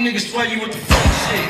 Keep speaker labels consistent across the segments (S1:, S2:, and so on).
S1: niggas play you with the fuck shit.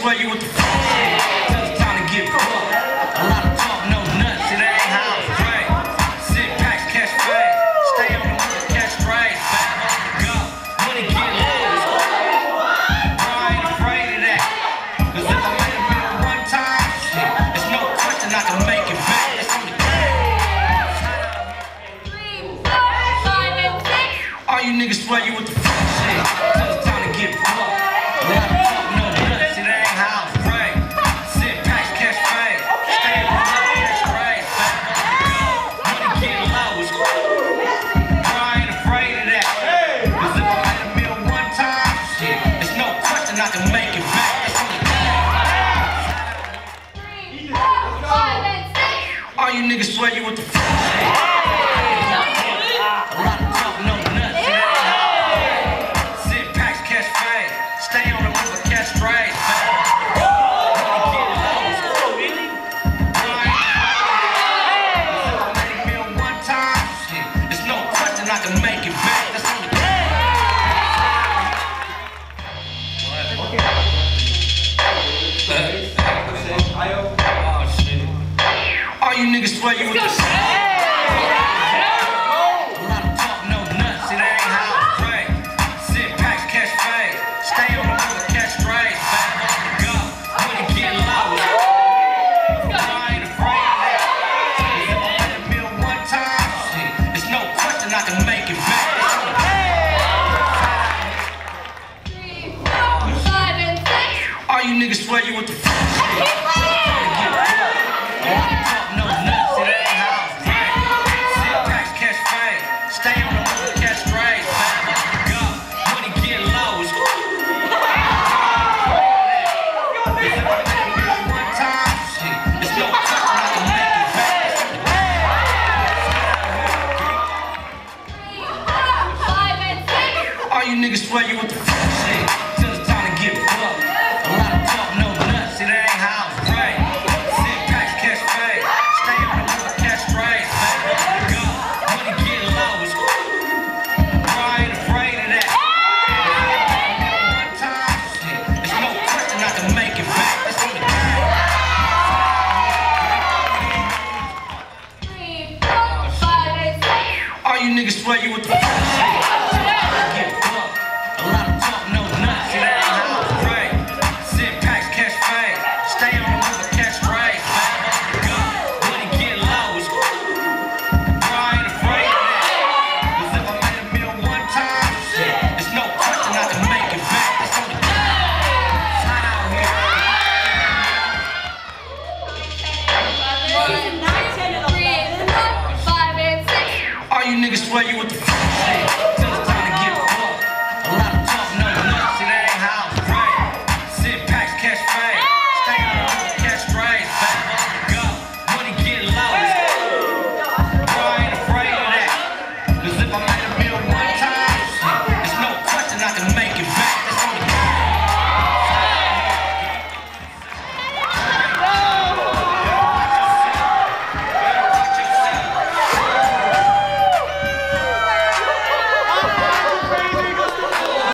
S1: slay you with the Tell it's time to get fucked. A lot of talk, no nuts, it ain't how it's. Sit. Stay on the. Back go, money get I ain't afraid of that. Cause if I made better one time, shit, there's no question I can make it back. It's on the game. Three, four, five, and six. All you niggas slay you with the fuck shit. make it back. All you niggas swear you with the you niggas swear you with the fuck shit. Till it's time to get fucked. A lot of talk, no nuts. It ain't how I pray. Sit back, catch pay. Stay up and never catch praise. Man, go. Money get low. Bro, I afraid of that. One time, shit. There's no question I can make it back. It's on the game. Three, four, five, six. All you niggas swear you with the fuck shit.